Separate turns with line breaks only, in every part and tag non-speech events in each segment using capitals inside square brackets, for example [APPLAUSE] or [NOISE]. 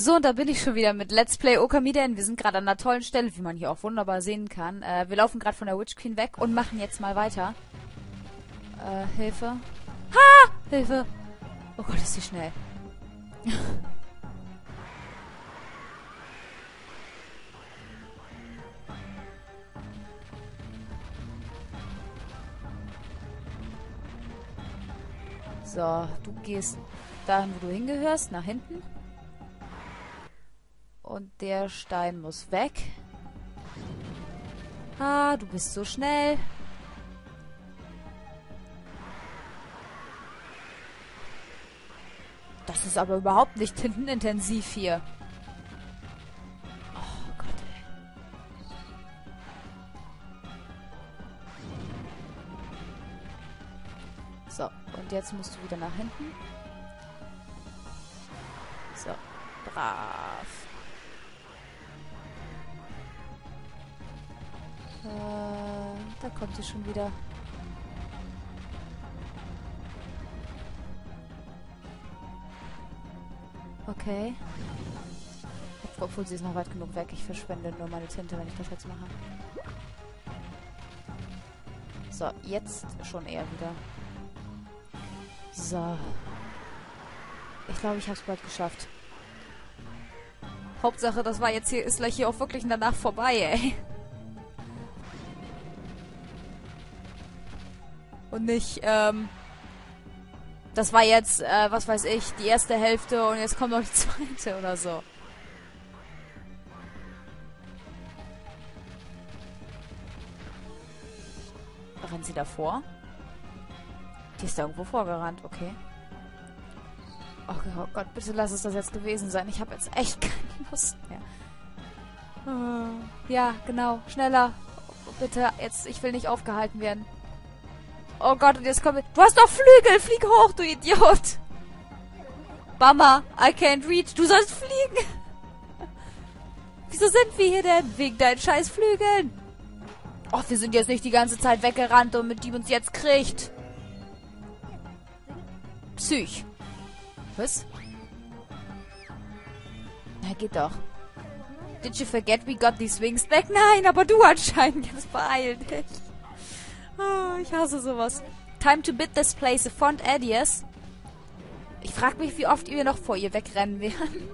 So, und da bin ich schon wieder mit Let's Play Okamiden. Wir sind gerade an einer tollen Stelle, wie man hier auch wunderbar sehen kann. Äh, wir laufen gerade von der Witch Queen weg und machen jetzt mal weiter. Äh, Hilfe. Ha! Hilfe! Oh Gott, ist sie schnell. [LAUGHS] so, du gehst dahin, wo du hingehörst, nach hinten. Und der Stein muss weg. Ah, du bist so schnell. Das ist aber überhaupt nicht [LAUGHS] hintenintensiv hier. Oh Gott, ey. So, und jetzt musst du wieder nach hinten. So, brav. Äh, da kommt sie schon wieder. Okay. Obwohl sie ist noch weit genug weg. Ich verschwende nur meine Tinte, wenn ich das jetzt mache. So, jetzt schon eher wieder. So. Ich glaube, ich habe es bald geschafft. Hauptsache, das war jetzt hier, ist gleich hier auch wirklich danach vorbei, ey. Und nicht, ähm, das war jetzt, äh, was weiß ich, die erste Hälfte und jetzt kommt noch die [LAUGHS] zweite oder so. Rennt sie davor? Die ist da irgendwo vorgerannt, okay. Oh Gott, bitte lass es das jetzt gewesen sein. Ich habe jetzt echt [LAUGHS] keine Lust mehr. Ja, genau. Schneller. Bitte, jetzt, ich will nicht aufgehalten werden. Oh Gott, und jetzt wir... Du hast doch Flügel! Flieg hoch, du Idiot! Mama, I can't reach. Du sollst fliegen! Wieso sind wir hier denn? Wegen deinen scheiß Flügeln. Och, wir sind jetzt nicht die ganze Zeit weggerannt und mit die uns jetzt kriegt. Psych. Was? Na, geht doch. Did you forget we got these wings back? Nein, aber du anscheinend. Jetzt beeil dich. Oh, ich hasse sowas. Time to bid this place a font adios. Ich frag mich, wie oft wir noch vor ihr wegrennen werden.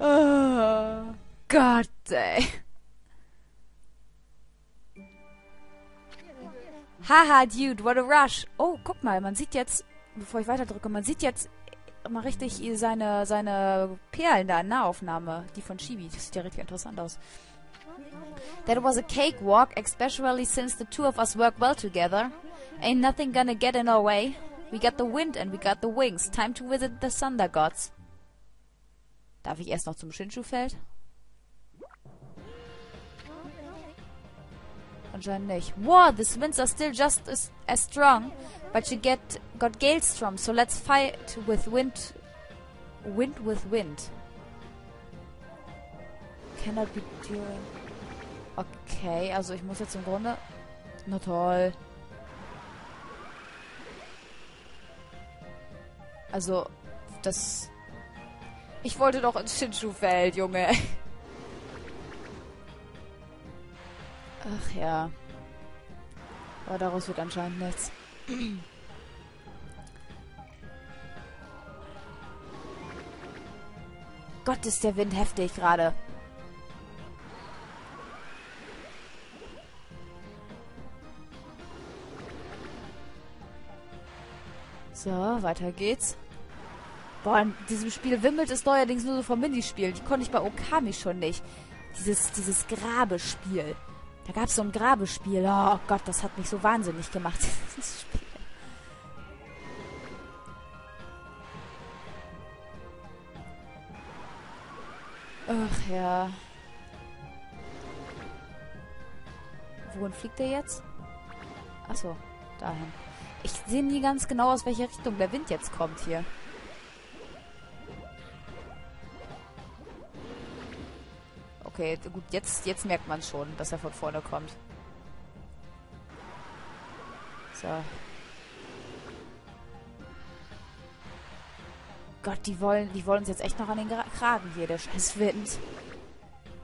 Oh, Gott, ey. Haha, dude, what a rush. Oh, guck mal, man sieht jetzt, bevor ich weiterdrücke, man sieht jetzt mal richtig seine, seine Perlen da in Nahaufnahme. Die von Chibi. Das sieht ja richtig interessant aus. That was a cakewalk, especially since the two of us work well together. Ain't nothing gonna get in our way. We got the wind and we got the wings. Time to visit the Thunder Gods. Darf ich erst noch zum Shinshu-Feld? Anscheinend nicht. Wow, the winds are still just as, as strong, but you get got Galestrom, so let's fight with wind. Wind with wind. Cannot be during. Okay, also ich muss jetzt im Grunde... Na toll. Also, das... Ich wollte doch ins Shinshu-Feld, Junge. Ach ja. Aber daraus wird anscheinend nichts. Gott, ist der Wind heftig gerade. So, weiter geht's. Boah, in diesem Spiel wimmelt es neuerdings nur so vom Minispiel. Die konnte ich bei Okami schon nicht. Dieses, dieses Grabespiel. Da gab es so ein Grabespiel. Oh Gott, das hat mich so wahnsinnig gemacht, [LAUGHS] dieses Spiel. Ach ja. Wohin fliegt er jetzt? Achso, dahin. Ich sehe nie ganz genau, aus welcher Richtung der Wind jetzt kommt hier. Okay, gut, jetzt, jetzt merkt man schon, dass er von vorne kommt. So. Gott, die wollen, die wollen uns jetzt echt noch an den Kragen hier, der scheiß Wind.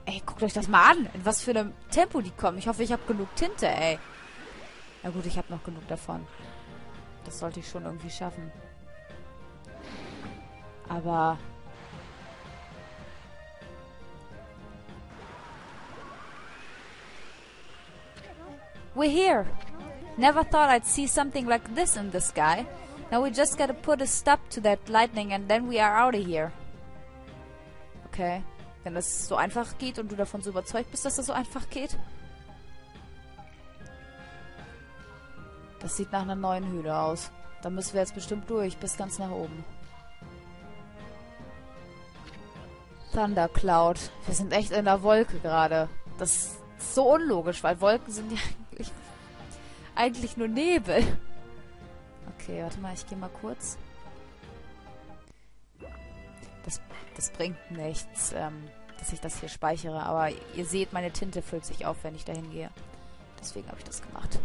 Ey, guckt euch das mal an, in was für einem Tempo die kommen. Ich hoffe, ich habe genug Tinte, ey. Na gut, ich habe noch genug davon. Das sollte ich schon irgendwie schaffen. Aber... We're here! Never thought I'd see something like this in the sky. Now we just gotta put a stop to that lightning and then we are out of here. Okay. Wenn das so einfach geht und du davon so überzeugt bist, dass das so einfach geht. Das sieht nach einer neuen Höhle aus. Da müssen wir jetzt bestimmt durch, bis ganz nach oben. Thundercloud. Wir sind echt in der Wolke gerade. Das ist so unlogisch, weil Wolken sind ja [LAUGHS] eigentlich, eigentlich nur Nebel. Okay, warte mal, ich gehe mal kurz. Das, das bringt nichts, ähm, dass ich das hier speichere, aber ihr seht, meine Tinte füllt sich auf, wenn ich dahin gehe. Deswegen habe ich das gemacht.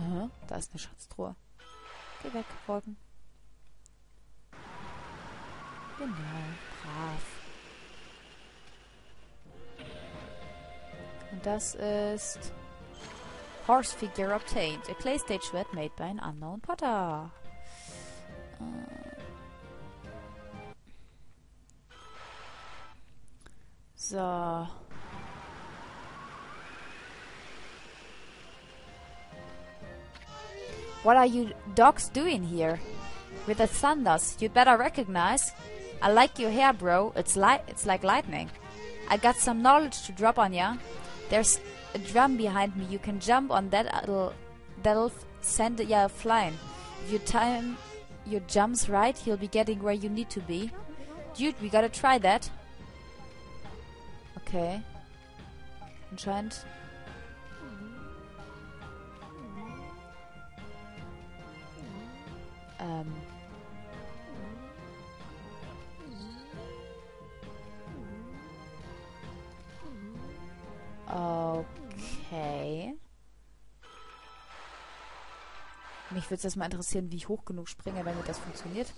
Aha, da ist eine Schatztruhe. Geh weg, Wolken. Genau, brav. Und das ist... Horse figure obtained. A clay statuette made by an unknown potter. Uh, so. What are you dogs doing here? With the thunders, you'd better recognize. I like your hair, bro. It's light. It's like lightning. I got some knowledge to drop on ya. There's a drum behind me. You can jump on that. Uh, that'll, that'll send ya flying. If you time your jumps right, you'll be getting where you need to be. Dude, we gotta try that. Okay. Anscheinend. Ähm. Okay. Mich würde es erstmal interessieren, wie ich hoch genug springe, damit das funktioniert.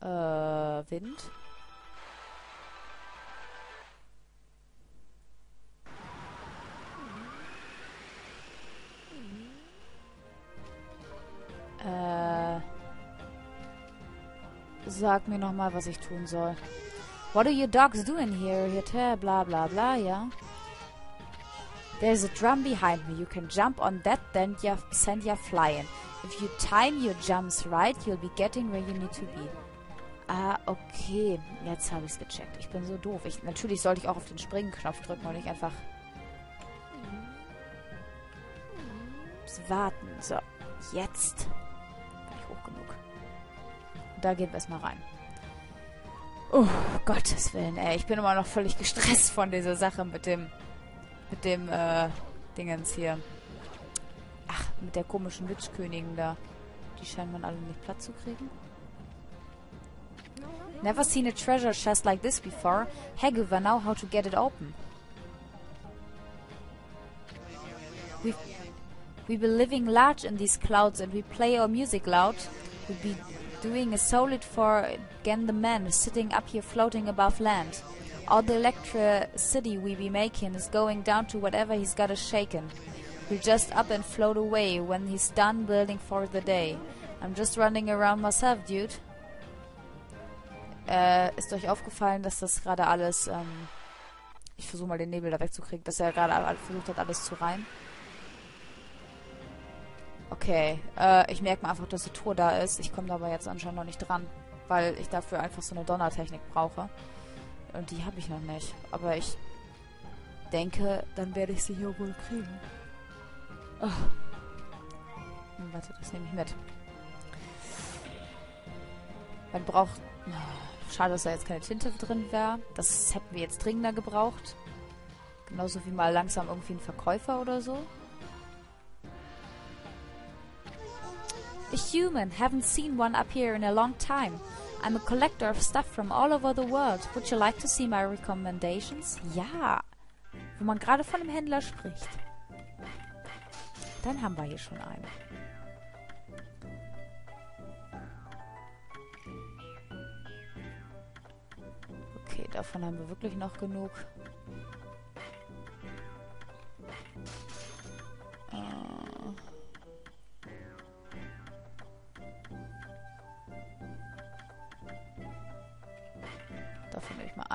Äh, Wind. Sag mir nochmal, was ich tun soll. What are you dogs doing here? Here, blah, blah, blah, yeah. There's a drum behind me. You can jump on that, then you send you flying. If you time your jumps right, you'll be getting where you need to be. Ah, okay. Jetzt habe ich es gecheckt. Ich bin so doof. Ich, natürlich sollte ich auch auf den Springen-Knopf drücken und nicht einfach... Warten. So. Jetzt. Bin ich hoch genug da gehen wir erstmal rein. Oh, Gottes Willen, ey. Ich bin immer noch völlig gestresst von dieser Sache mit dem, mit dem, äh, Dingens hier. Ach, mit der komischen Witchkönigin da. Die scheinen man alle nicht platt zu kriegen. Never seen a treasure chest like this before. Haguva know how to get it open. We've, we be living large in these clouds and we play our music loud. We be doing a solid for again the men sitting up here floating above land. All the electricity we be making is going down to whatever he's got us shaken. We'll just up and float away when he's done building for the day. I'm just running around myself, dude. Äh, ist euch aufgefallen, dass das gerade alles, ähm, ich versuche mal den Nebel da wegzukriegen, dass er gerade versucht hat, alles zu reimen? Okay, äh, ich merke mal einfach, dass die Tour da ist. Ich komme aber jetzt anscheinend noch nicht dran, weil ich dafür einfach so eine Donnertechnik brauche. Und die habe ich noch nicht. Aber ich denke, dann werde ich sie hier wohl kriegen. Oh. Hm, warte, das nehme ich mit. Man braucht... Schade, dass da jetzt keine Tinte drin wäre. Das hätten wir jetzt dringender gebraucht. Genauso wie mal langsam irgendwie ein Verkäufer oder so. A human. Haven't seen one up here in a long time. I'm a collector of stuff from all over the world. Would you like to see my recommendations? Ja. wo man gerade von einem Händler spricht. Dann haben wir hier schon einen. Okay, davon haben wir wirklich noch genug.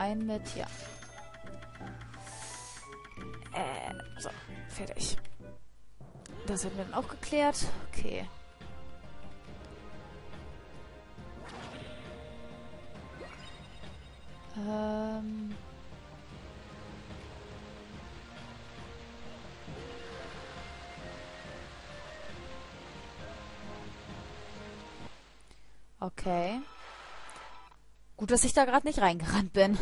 Einen mit. Ja. Äh, so, fertig. Das haben wir dann auch geklärt. Okay. Ähm... Okay. Gut, dass ich da gerade nicht reingerannt bin.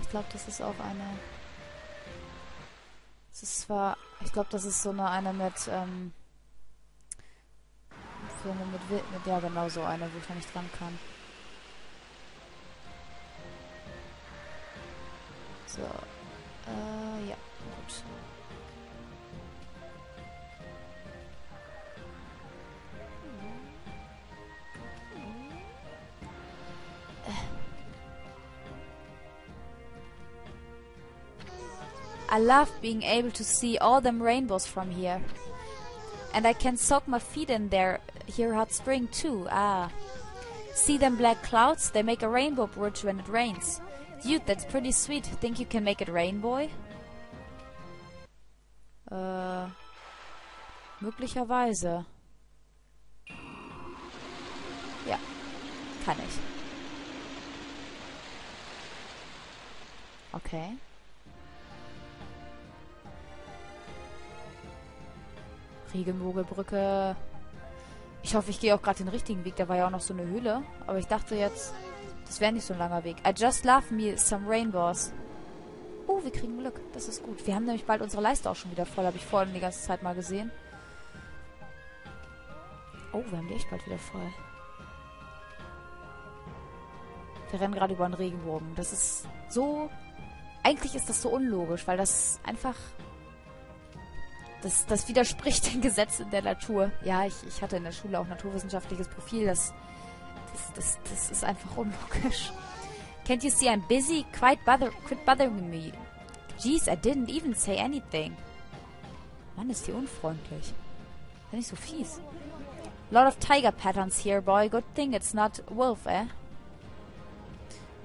Ich glaube, das ist auch eine... Das ist zwar... Ich glaube, das ist so eine, eine mit, ähm... So mit, mit... Ja, genau so eine, wo ich noch nicht dran kann. So. Äh, ja, gut. I love being able to see all them rainbows from here. And I can soak my feet in there here hot spring too. Ah. See them black clouds? They make a rainbow bridge when it rains. Dude, that's pretty sweet. Think you can make it rain, boy? Äh. Möglicherweise. Ja. Kann ich. Okay. Regenbogelbrücke. Ich hoffe, ich gehe auch gerade den richtigen Weg. Da war ja auch noch so eine Höhle. Aber ich dachte jetzt, das wäre nicht so ein langer Weg. I just love me some rainbows. Oh, wir kriegen Glück. Das ist gut. Wir haben nämlich bald unsere Leiste auch schon wieder voll. Habe ich vorhin die ganze Zeit mal gesehen. Oh, wir haben die echt bald wieder voll. Wir rennen gerade über einen Regenbogen. Das ist so... Eigentlich ist das so unlogisch, weil das einfach das, das widerspricht [LAUGHS] den Gesetzen der Natur. Ja, ich, ich hatte in der Schule auch naturwissenschaftliches Profil. Das, das, das, das ist einfach unlogisch. Can't you see I'm busy? Quite bother, quit bothering me. Jeez, I didn't even say anything. Mann, ist die unfreundlich. Ist nicht so fies. Lot of tiger patterns here, boy. Good thing it's not wolf, eh?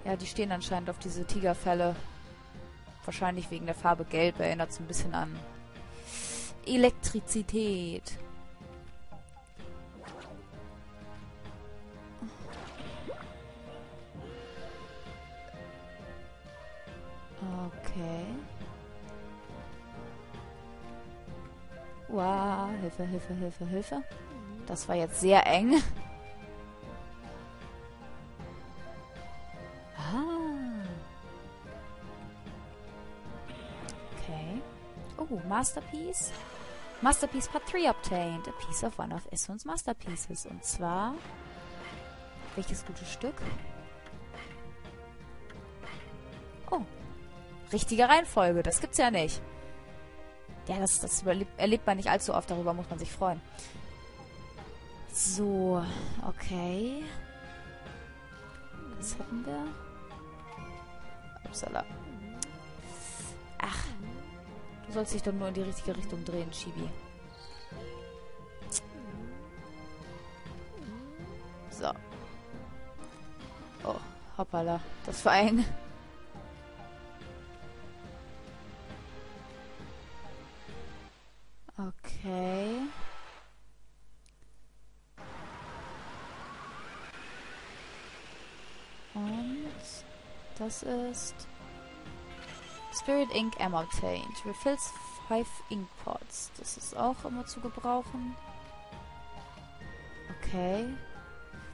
Ja, die stehen anscheinend auf diese Tigerfälle. Wahrscheinlich wegen der Farbe Gelb. Erinnert es ein bisschen an Elektrizität. Okay. Wow, Hilfe, Hilfe, Hilfe, Hilfe. Das war jetzt sehr eng. Ah. Okay. Oh, Masterpiece. Masterpiece Part 3 obtained. A piece of one of Essun's Masterpieces. Und zwar... Welches gute Stück? Oh. Richtige Reihenfolge. Das gibt's ja nicht. Ja, das, das erlebt man nicht allzu oft. Darüber muss man sich freuen. So. Okay. Was hatten wir? Upsala. Sollst dich doch nur in die richtige Richtung drehen, Chibi. So. Oh, hoppala. Das war ein... Okay. Und das ist... Spirit Ink Ammo obtained. Refills 5 Ink Pots. Das ist auch immer zu gebrauchen. Okay.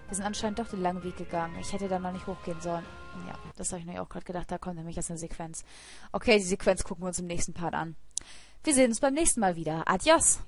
Wir sind anscheinend doch den langen Weg gegangen. Ich hätte da noch nicht hochgehen sollen. Ja, das habe ich mir auch gerade gedacht. Da kommt nämlich jetzt eine Sequenz. Okay, die Sequenz gucken wir uns im nächsten Part an. Wir sehen uns beim nächsten Mal wieder. Adios!